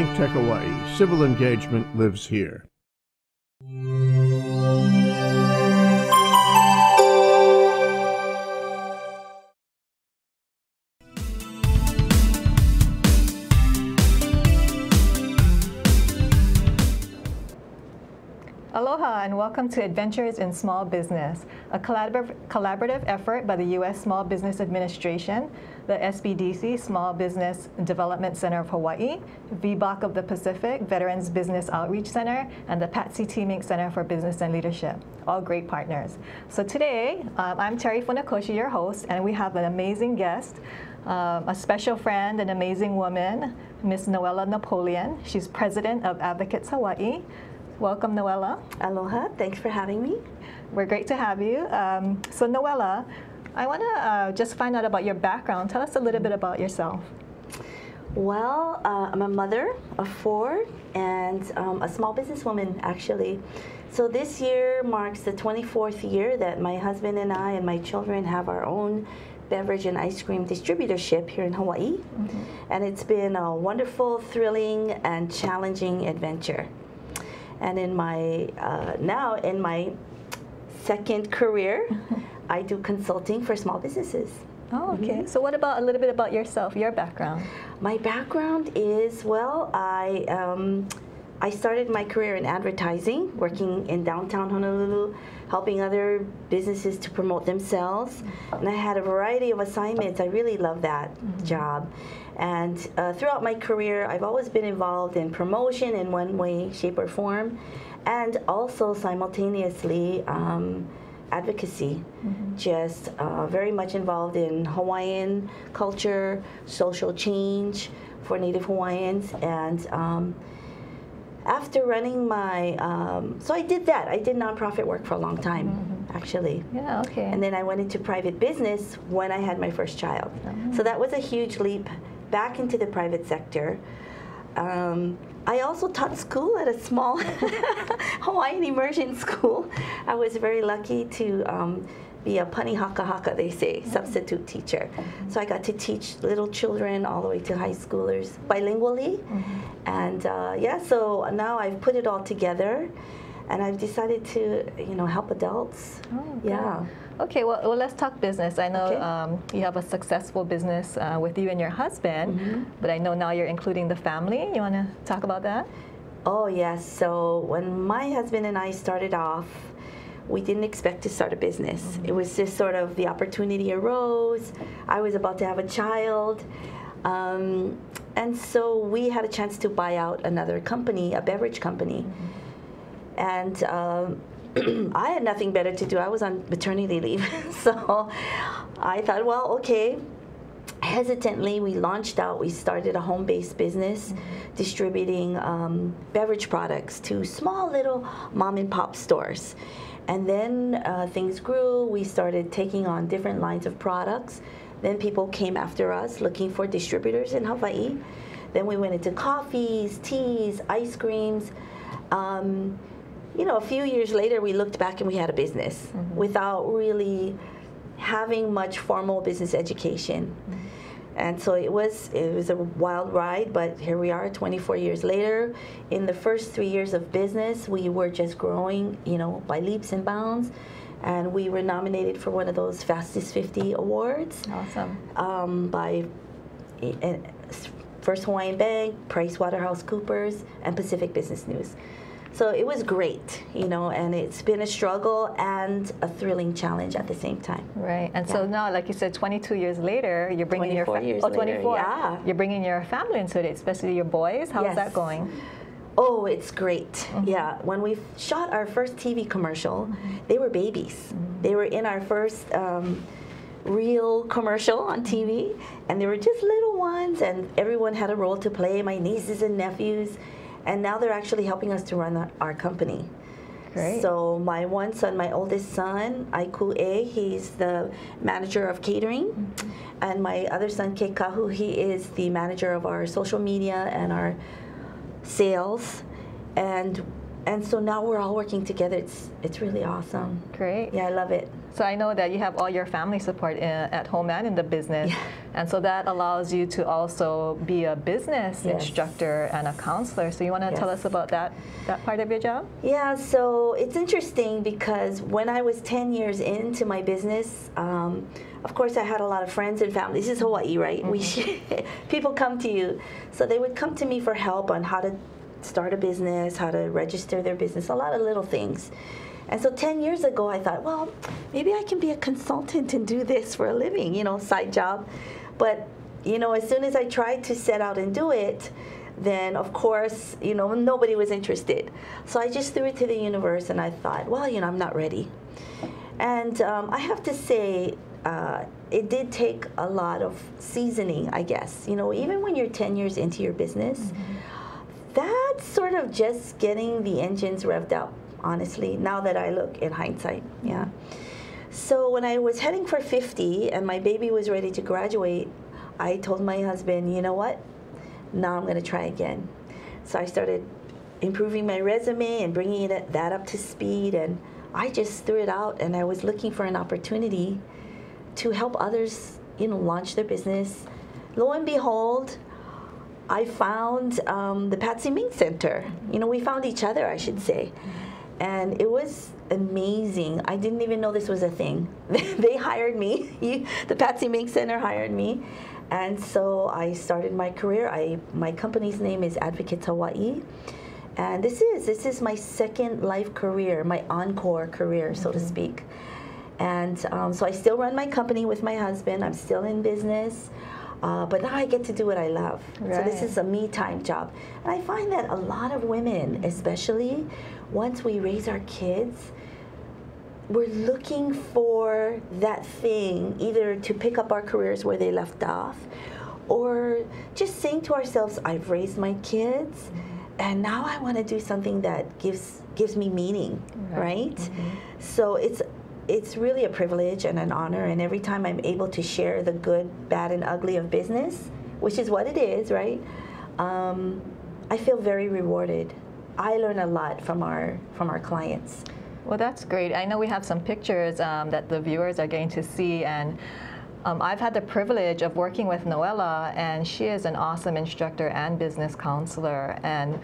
ThinkTech Hawaii. Civil engagement lives here. Welcome to Adventures in Small Business, a collaborative, effort by the U.S. Small Business Administration, the SBDC Small Business Development Center of Hawaii, VBOC of the Pacific, Veterans Business Outreach Center, and the Patsy T. Mink Center for Business and Leadership, all great partners. So today, um, I'm Terri Funakoshi, your host, and we have an amazing guest, um, a special friend, an amazing woman, Miss Noela Napoleon. She's president of Advocates Hawaii. Welcome, Noela. Aloha. Thanks for having me. We're great to have you. Um, so, Noela, I want to uh, just find out about your background. Tell us a little bit about yourself. Well, uh, I'm a mother of four and um, a small businesswoman, actually. So, this year marks the 24th year that my husband and I and my children have our own beverage and ice cream distributorship here in Hawaii. Mm-hmm. And it's been a wonderful, thrilling, and challenging adventure and in my uh, now in my second career, I do consulting for small businesses. Oh, okay. Mm-hmm. So, what about a little bit about yourself, your background? My background is well, I um, I started my career in advertising, working in downtown Honolulu, helping other businesses to promote themselves, and I had a variety of assignments. I really love that mm-hmm. job. And uh, throughout my career, I've always been involved in promotion in one way, shape, or form, and also simultaneously um, advocacy. Mm-hmm. Just uh, very much involved in Hawaiian culture, social change for Native Hawaiians, and um, after running my, um, so I did that. I did nonprofit work for a long time. Mm-hmm actually. Yeah, okay. And then I went into private business when I had my first child. Oh. So that was a huge leap back into the private sector. Um, I also taught school at a small Hawaiian immersion school. I was very lucky to um, be a pani hakahaka, they say, substitute teacher. So I got to teach little children all the way to high schoolers bilingually. Mm-hmm. And uh, yeah, so now I've put it all together and I've decided to, you know, help adults. Oh, yeah. Okay, well, well, let's talk business. I know okay. um, you have a successful business uh, with you and your husband, mm-hmm. but I know now you're including the family. You want to talk about that? Oh, yes. So when my husband and I started off, we didn't expect to start a business. Mm-hmm. It was just sort of the opportunity arose. I was about to have a child. Um, and so we had a chance to buy out another company, a beverage company. Mm-hmm. And um, I had nothing better to do. I was on maternity leave. so I thought, well, okay. Hesitantly, we launched out. We started a home based business mm-hmm. distributing um, beverage products to small little mom and pop stores. And then uh, things grew. We started taking on different lines of products. Then people came after us looking for distributors in Hawaii. Then we went into coffees, teas, ice creams. Um, you know, a few years later, we looked back and we had a business mm-hmm. without really having much formal business education. Mm-hmm. And so it was it was a wild ride, but here we are 24 years later. In the first 3 years of business, we were just growing, you know, by leaps and bounds. And we were nominated for one of those fastest 50 awards. Awesome. Um, by First Hawaiian Bank, Price Waterhouse Coopers, and Pacific Business News. So it was great, you know, and it's been a struggle and a thrilling challenge at the same time. Right. And yeah. so now, like you said, 22 years later, you're bringing your fa- years oh, 24. Later, yeah. You're bringing your family into it, especially your boys. How's yes. that going? Oh, it's great. Mm-hmm. Yeah. When we shot our first TV commercial, mm-hmm. they were babies. Mm-hmm. They were in our first um, real commercial on TV, and they were just little ones, and everyone had a role to play my nieces and nephews and now they're actually helping us to run our company. Great. So my one son, my oldest son, Aiku A, he's the manager of catering, mm-hmm. and my other son, Kekahu, he is the manager of our social media and our sales, and and so now we're all working together. It's it's really awesome. Great. Yeah, I love it. So I know that you have all your family support in, at home and in the business. Yeah. And so that allows you to also be a business Yes. instructor and a counselor. So you want to tell us about that, that part of your job? Yeah, so it's interesting because when I was 10 years into my business, um, of course, I had a lot of friends and family. This is Hawaii, right? We people come to you, so they would come to me for help on how to start a business, how to register their business, a lot of little things. And so 10 years ago, I thought, well, maybe I can be a consultant and do this for a living, you know, side job. But, you know, as soon as I tried to set out and do it, then of course, you know, nobody was interested. So I just threw it to the universe and I thought, well, you know, I'm not ready. And um, I have to say, uh, it did take a lot of seasoning, I guess. You know, even when you're 10 years into your business, that's sort of just getting the engines revved up, honestly, now that I look in hindsight. Yeah. So when I was heading for 50 and my baby was ready to graduate, I told my husband, you know what? Now I'm going to try again. So I started improving my resume and bringing it, that up to speed. And I just threw it out and I was looking for an opportunity to help others, you know, launch their business. Lo and behold, I found um, the Patsy Mink Center. You know, we found each other, I should say. And it was amazing. I didn't even know this was a thing. they hired me. The Patsy Mink Center hired me. And so I started my career. I, my company's name is Advocates Hawaii. And this is this is my second life career, my encore career, so to speak. And um, so I still run my company with my husband. I'm still in business. Uh, but now I get to do what I love. So this is a me time job. And I find that a lot of women, especially once we raise our kids, we're looking for that thing either to pick up our careers where they left off or just saying to ourselves, I've raised my kids and now I want to do something that gives gives me meaning, Right. right? So it's it's really a privilege and an honor and every time I'm able to share the good, bad and ugly of business, which is what it is, right? Um, I feel very rewarded. I learn a lot from our from our clients. Well, that's great. I know we have some pictures um, that the viewers are going to see, and um, I've had the privilege of working with Noela, and she is an awesome instructor and business counselor. And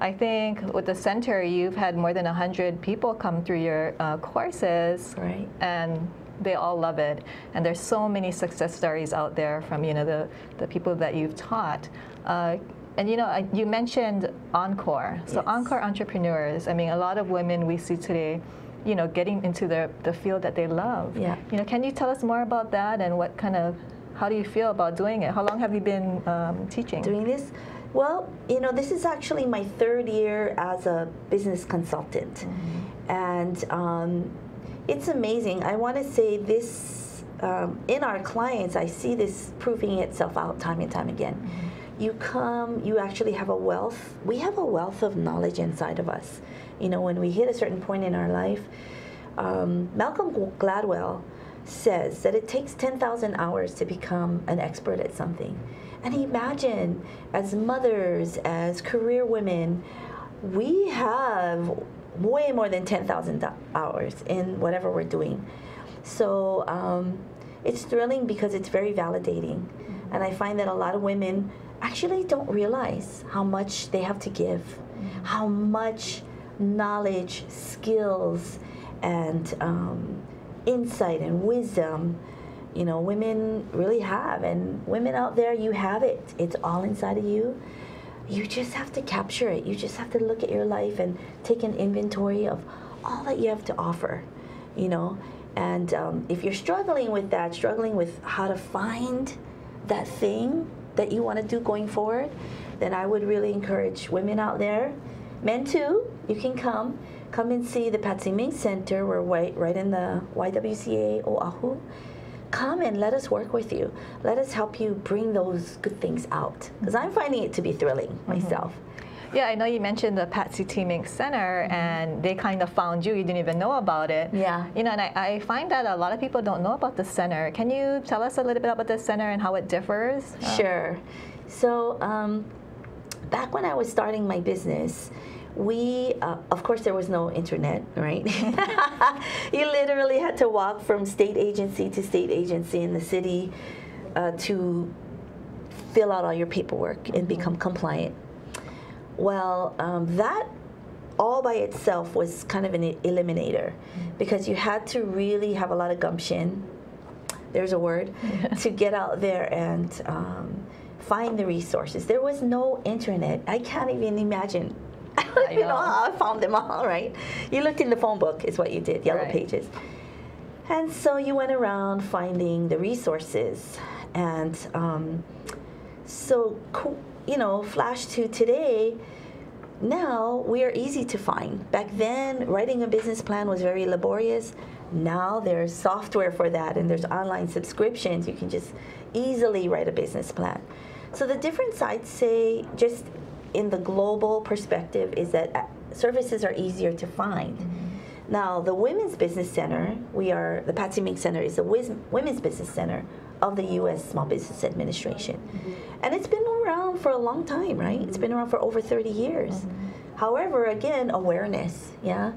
I think with the center, you've had more than 100 people come through your uh, courses, Right. and they all love it. And there's so many success stories out there from you know the, the people that you've taught. Uh, and you know, you mentioned Encore. So Yes. Encore entrepreneurs. I mean, a lot of women we see today, you know, getting into the the field that they love. Yeah. You know, can you tell us more about that and what kind of, how do you feel about doing it? How long have you been um, teaching? doing this? Well, you know, this is actually my third year as a business consultant. And um, it's amazing. I want to say this um, in our clients, I see this proving itself out time and time again. You come, you actually have a wealth. We have a wealth of knowledge inside of us. You know, when we hit a certain point in our life, um, Malcolm Gladwell says that it takes 10,000 hours to become an expert at something. And imagine, as mothers, as career women, we have way more than 10,000 hours in whatever we're doing. So um, it's thrilling because it's very validating. And I find that a lot of women actually don't realize how much they have to give, how much knowledge, skills, and um, insight and wisdom you know women really have. And women out there you have it. It's all inside of you. You just have to capture it. You just have to look at your life and take an inventory of all that you have to offer you know? And um, if you're struggling with that struggling with how to find that thing that you want to do going forward then i would really encourage women out there men too you can come. Come and see the patsy mink center we're right, right in the ywca oahu. Come and let us work with you. Let us help you bring those good things out because i'm finding it to be thrilling mm-hmm. myself Yeah, I know you mentioned the Patsy T Mink Center, and they kind of found you. You didn't even know about it. Yeah. You know, and I, I find that a lot of people don't know about the center. Can you tell us a little bit about the center and how it differs? Uh, Sure. So, um, back when I was starting my business, we, uh, of course, there was no internet, right? you literally had to walk from state agency to state agency in the city uh, to fill out all your paperwork and become compliant. Well, um, that all by itself was kind of an eliminator because you had to really have a lot of gumption. There's a word to get out there and um, find the resources. There was no internet. I can't even imagine. I don't even know how I found them all, right? You looked in the phone book, is what you did, Yellow Right. Pages. And so you went around finding the resources. And um, so, you know, flash to today, now we are easy to find. Back then, writing a business plan was very laborious. Now there's software for that and there's online subscriptions. You can just easily write a business plan. So the difference I'd say just in the global perspective is that uh, services are easier to find. Now, the Women's Business Center, we are, the Patsy Mink Center is the wis- Women's Business Center of the U.S. Small Business Administration. And it's been around for a long time, right? It's been around for over 30 years. However, again, awareness, yeah?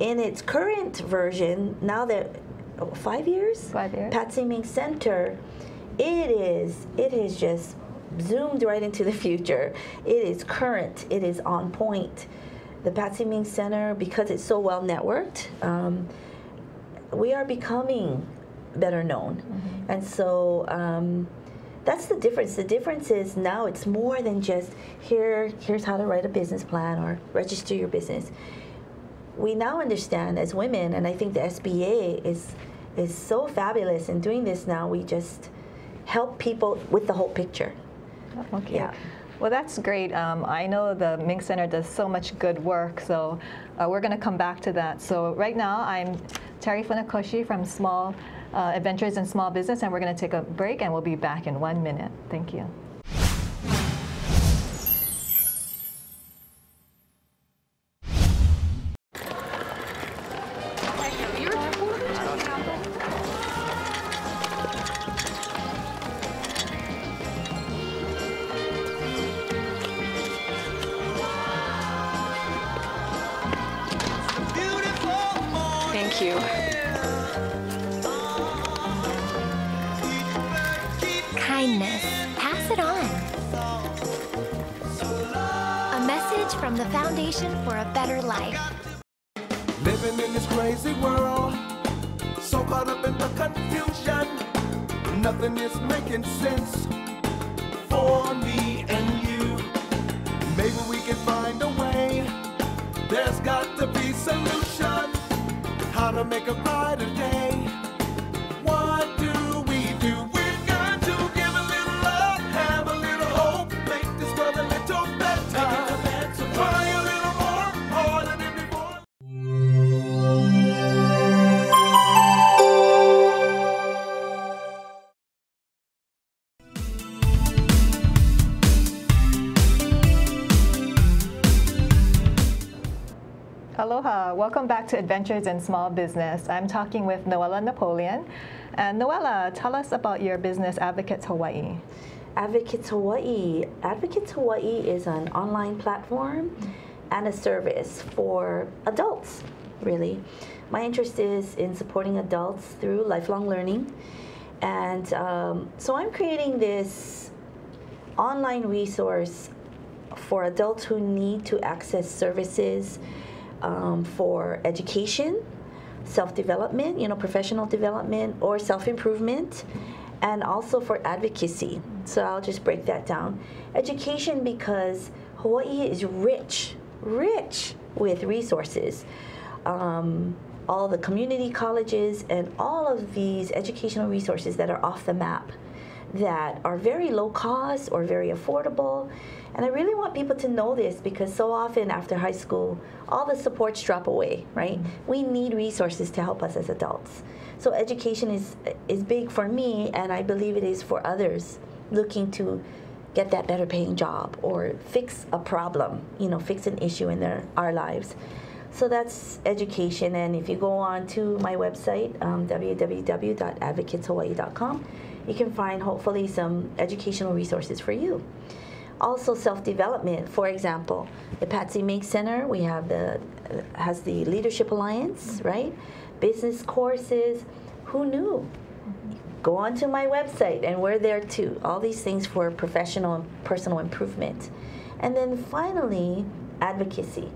In its current version, now that, oh, five years? Five years. Patsy Mink Center, it is, it is just zoomed right into the future. It is current, it is on point. The Patsy Mink Center, because it's so well networked, um, we are becoming better known. And so um, that's the difference. The difference is now it's more than just here, here's how to write a business plan or register your business. We now understand as women, and I think the SBA is is so fabulous in doing this now. We just help people with the whole picture. Okay. Yeah. Well, that's great. Um, I know the Mink Center does so much good work, so uh, we're going to come back to that. So right now, I'm Terri Funakoshi from Small uh, Adventures in Small Business, and we're going to take a break, and we'll be back in one minute. Thank you. Sense Aloha. Welcome back to Adventures in Small Business. I'm talking with Noela Napoleon. And Noela, tell us about your business, Advocates Hawaii. Advocates Hawaii. Advocates Hawaii is an online platform and a service for adults, really. My interest is in supporting adults through lifelong learning. And um, so I'm creating this online resource for adults who need to access services um, for education, self development, you know, professional development, or self improvement, and also for advocacy. So I'll just break that down. Education because Hawaii is rich, rich with resources. Um, all the community colleges and all of these educational resources that are off the map that are very low cost or very affordable. And I really want people to know this because so often after high school, all the supports drop away, right? We need resources to help us as adults. So education is is big for me and I believe it is for others looking to get that better paying job or fix a problem, you know, fix an issue in their our lives. So that's education. And if you go on to my website, um, www.advocateshawaii.com, you can find hopefully some educational resources for you. Also, self-development. For example, the Patsy Mink Center, we have the has the Leadership Alliance, right? Business courses. Who knew? Go onto my website, and we're there too. All these things for professional and personal improvement. And then finally, advocacy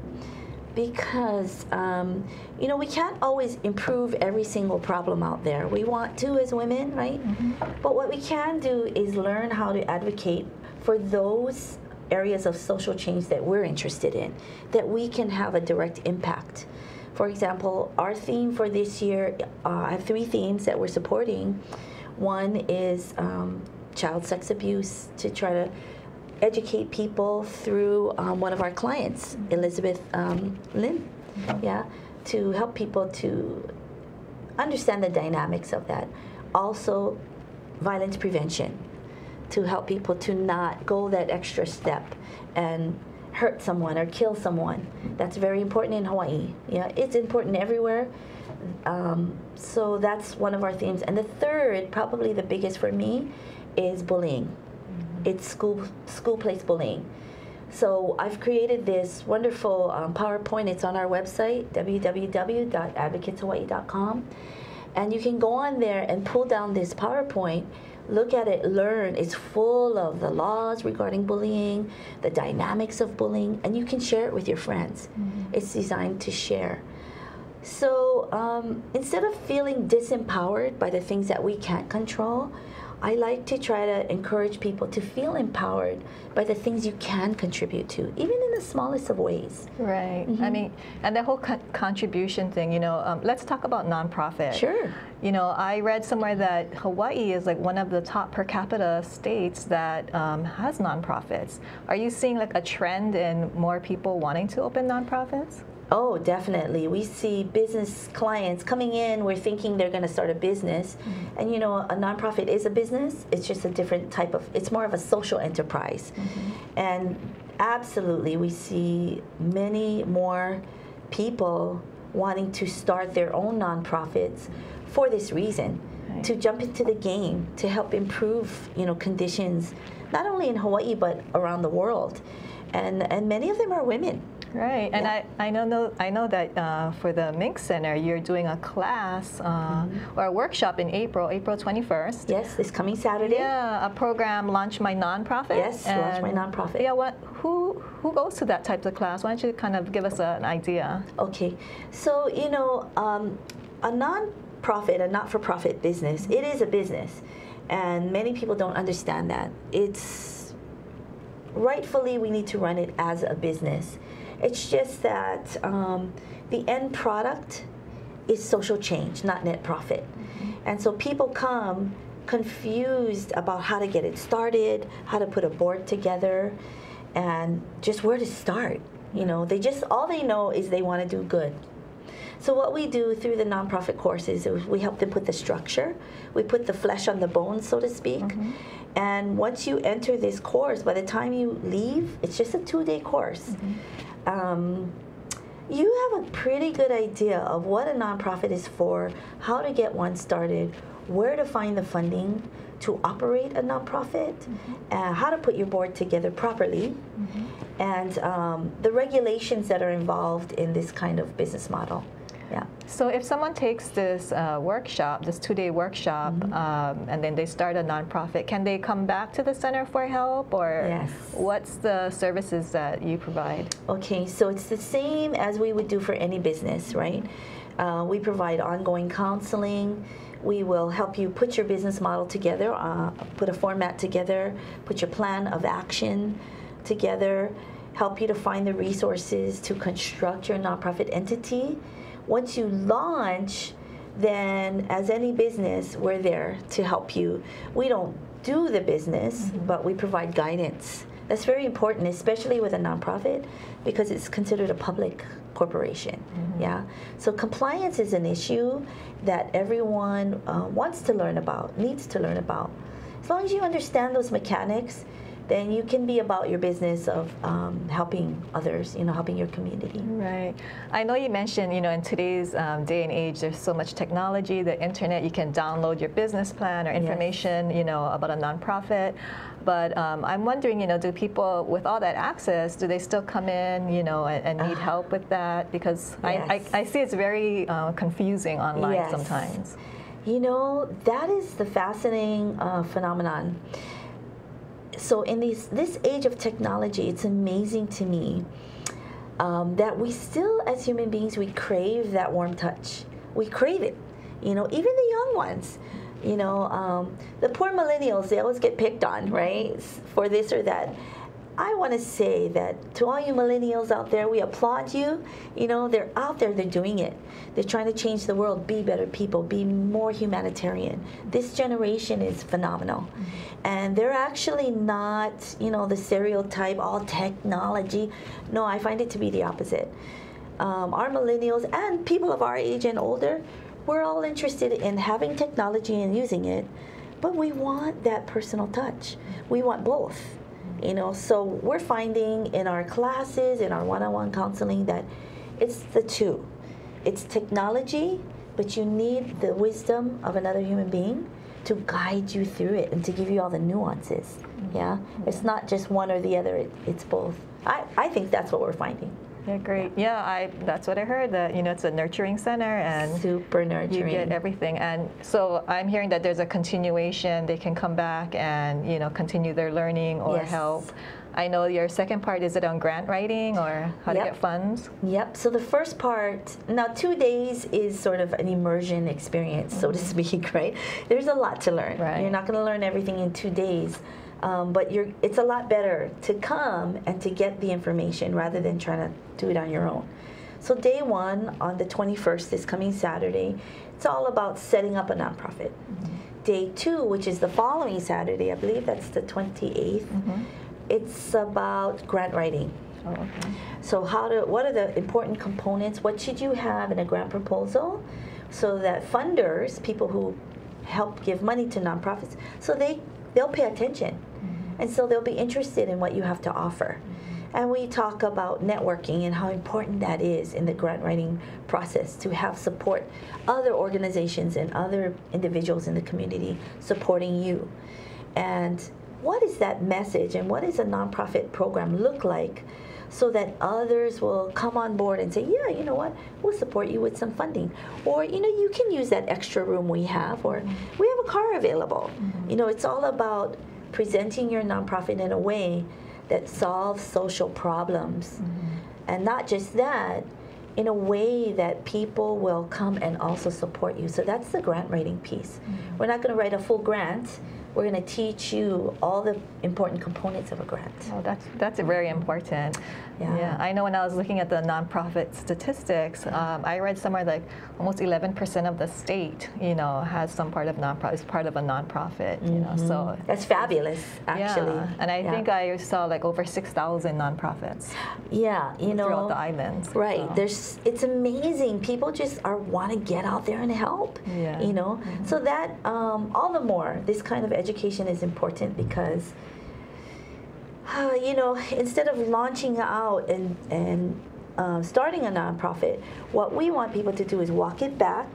because um, you know we can't always improve every single problem out there we want to as women right but what we can do is learn how to advocate for those areas of social change that we're interested in that we can have a direct impact. For example our theme for this year uh, i have three themes that we're supporting. One is um, child sex abuse to try to educate people through um, one of our clients, Elizabeth um, Lynn, yeah, to help people to understand the dynamics of that. Also, violence prevention to help people to not go that extra step and hurt someone or kill someone. That's very important in Hawaii. Yeah, it's important everywhere. Um, so that's one of our themes. And the third, probably the biggest for me, is bullying it's school school place bullying. So I've created this wonderful um, PowerPoint. It's on our website www.advocateshawaii.com, and you can go on there and pull down this PowerPoint. Look at it, learn. It's full of the laws regarding bullying, the dynamics of bullying, and you can share it with your friends. It's designed to share. So um, instead of feeling disempowered by the things that we can't control, I like to try to encourage people to feel empowered by the things you can contribute to, even in the smallest of ways. Right. I mean, and the whole con- contribution thing, you know, um, let's talk about nonprofit. Sure. You know, I read somewhere that Hawaii is like one of the top per capita states that um, has nonprofits. Are you seeing like a trend in more people wanting to open nonprofits? Oh, definitely. We see business clients coming in, we're thinking they're going to start a business. Mm-hmm. And you know, a nonprofit is a business, it's just a different type of, it's more of a social enterprise. Mm-hmm. And absolutely, we see many more people wanting to start their own nonprofits for this reason. Right. To jump into the game to help improve, you know, conditions not only in Hawaii but around the world, and and many of them are women. Right, and Yeah. I, I know, know I know that uh, for the Mink Center, you're doing a class uh, or a workshop in April, April 21st. Yes, this coming Saturday. Yeah, a program, Launch My Nonprofit. Yes, Launch My Nonprofit. Yeah, what, who, who goes to that type of class? Why don't you kind of give us a- an idea? Okay, so you know, um, a non-profit, a not-for-profit business, it is a business, and many people don't understand that. It's rightfully we need to run it as a business. It's just that um, the end product is social change, not net profit, mm-hmm. and so people come confused about how to get it started, how to put a board together, and just where to start. You know, they just all they know is they want to do good. So what we do through the nonprofit courses is we help them put the structure, we put the flesh on the bones, so to speak. Mm-hmm. And once you enter this course, by the time you leave, it's just a two-day course. Mm-hmm. Um, you have a pretty good idea of what a nonprofit is for, how to get one started, where to find the funding to operate a nonprofit, uh, how to put your board together properly, and um, the regulations that are involved in this kind of business model. Yeah. So if someone takes this uh, workshop, this two-day workshop, Mm-hmm. um, and then they start a nonprofit, can they come back to the Center for Help, or Yes. what's the services that you provide? Okay, so it's the same as we would do for any business, right? Uh, we provide ongoing counseling. We will help you put your business model together, uh, put a format together, put your plan of action together, help you to find the resources to construct your nonprofit entity. Once you launch, then as any business, we're there to help you. We don't do the business, but we provide guidance. That's very important, especially with a nonprofit, because it's considered a public corporation. Yeah. So compliance is an issue that everyone uh, wants to learn about, needs to learn about. As long as you understand those mechanics, then you can be about your business of um, helping others, you know, helping your community. Right. I know you mentioned, you know, in today's um, day and age, there's so much technology, the internet, you can download your business plan or information, you know, about a nonprofit. But um, I'm wondering, you know, do people with all that access, do they still come in, you know, and, and need help with that? Because Ah. Yes. I, I, I see it's very uh, confusing online Yes. sometimes. You know, that is the fascinating uh, phenomenon. So, in these, this age of technology, it's amazing to me um, that we still, as human beings, we crave that warm touch. We crave it. You know, even the young ones. You know, um, the poor millennials, they always get picked on, right, for this or that. I want to say that to all you millennials out there, we applaud you. You know, they're out there, they're doing it. They're trying to change the world, be better people, be more humanitarian. This generation is phenomenal. And they're actually not, you know, the stereotype, all technology. No, I find it to be the opposite. Um, our millennials and people of our age and older, we're all interested in having technology and using it, but we want that personal touch. We want both you know so we're finding in our classes in our one-on-one counseling that it's the two. It's technology but you need the wisdom of another human being to guide you through it and to give you all the nuances yeah? It's not just one or the other it, it's both. I, I think that's what we're finding Yeah, great. Yeah, I that's what I heard. That you know, it's a nurturing center, and super nurturing. you get everything. And so I'm hearing that there's a continuation. They can come back and you know continue their learning or Yes. help. I know your second part is it on grant writing or how to get funds? Yep. So the first part, now two days is sort of an immersion experience, so to mm-hmm. speak, right? There's a lot to learn. Right. You're not going to learn everything in two days, um, but you're. It's a lot better to come and to get the information rather than trying to do it on your own. So day one on the 21st, this coming Saturday, it's all about setting up a nonprofit. Day two, which is the following Saturday, I believe that's the 28th. It's about grant writing. Oh, okay. So how to what are the important components? What should you have in a grant proposal so that funders, people who help give money to nonprofits, so they they'll pay attention. And so they'll be interested in what you have to offer. And we talk about networking and how important that is in the grant writing process to have support other organizations and other individuals in the community supporting you. And what is that message and what does a nonprofit program look like so that others will come on board and say, yeah, you know what, we'll support you with some funding. Or, you know, you can use that extra room we have, or we have a car available. Mm-hmm. You know, it's all about presenting your nonprofit in a way that solves social problems. Mm-hmm. And not just that, in a way that people will come and also support you. So that's the grant writing piece. Mm-hmm. We're not going to write a full grant. We're going to teach you all the important components of a grant. Oh, that's that's very important. Yeah. I know when I was looking at the nonprofit statistics, um, I read somewhere like almost 11% of the state, you know, has some part of nonprofit, is part of a nonprofit, you know. So That's fabulous, actually. yeah, and I Yeah. think I saw like over 6,000 nonprofits yeah, you know, throughout the islands. Right. so. There's it's amazing. People just are want to get out there and help. Yeah. You know. So that um, all the more this kind of education is important because uh, you know instead of launching out and and um, starting a nonprofit, what we want people to do is walk it back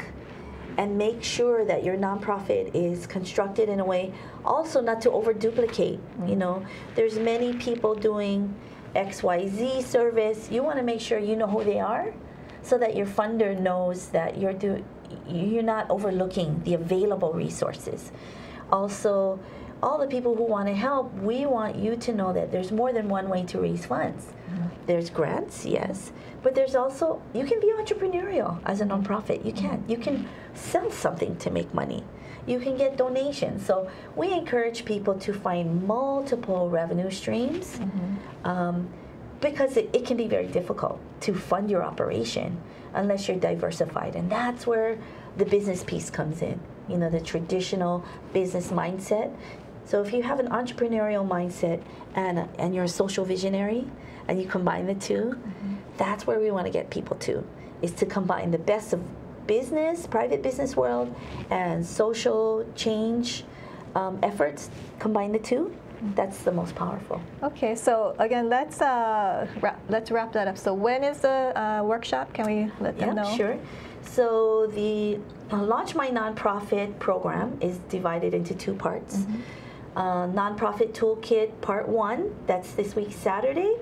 and make sure that your nonprofit is constructed in a way also not to over duplicate you know. There's many people doing xyz service. You want to make sure you know who they are so that your funder knows that you're do you're not overlooking the available resources also all the people who want to help we want you to know that there's more than one way to raise funds. There's grants yes but there's also you can be entrepreneurial as a nonprofit. You can you can sell something to make money. You can get donations. So we encourage people to find multiple revenue streams um, because it, it can be very difficult to fund your operation unless you're diversified and that's where the business piece comes in you know the traditional business mindset so if you have an entrepreneurial mindset and, and you're a social visionary and you combine the 2 that's where we want to get people to is to combine the best of business private business world and social change um, efforts combine the two That's the most powerful. Okay, so again, let's uh, wrap, let's wrap that up. So when is the uh, workshop? Can we let them Yeah, know? sure. So the uh, Launch My Nonprofit program is divided into two parts. Mm-hmm. Uh, Nonprofit Toolkit Part 1, that's this week Saturday,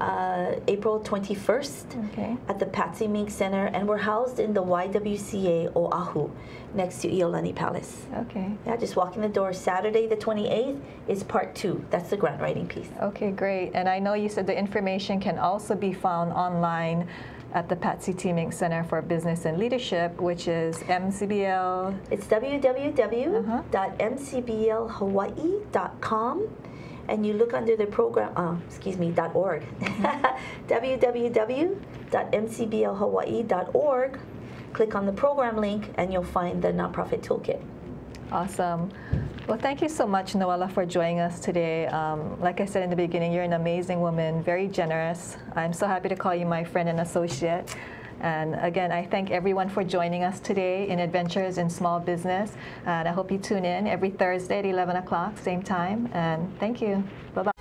uh, April 21st Mm-hmm. Okay. at the Patsy Mink Center, and we're housed in the YWCA Oahu next to Iolani Palace. Okay. Yeah, just walk in the door. Saturday the 28th is part two. That's the grant writing piece. Okay, great. And I know you said the information can also be found online at the Patsy T. Mink Center for Business and Leadership, which is MCBL. It's www.mcblhawaii.com and you look under the program, uh, excuse me, dot .org. www.mcblhawaii.org. Click on the program link and you'll find the nonprofit toolkit. Awesome. Well, thank you so much, Noela, for joining us today. Um, like I said in the beginning, you're an amazing woman, very generous. I'm so happy to call you my friend and associate. And again, I thank everyone for joining us today in Adventures in Small Business. And I hope you tune in every Thursday at 11 o'clock, same time. And thank you. Bye bye.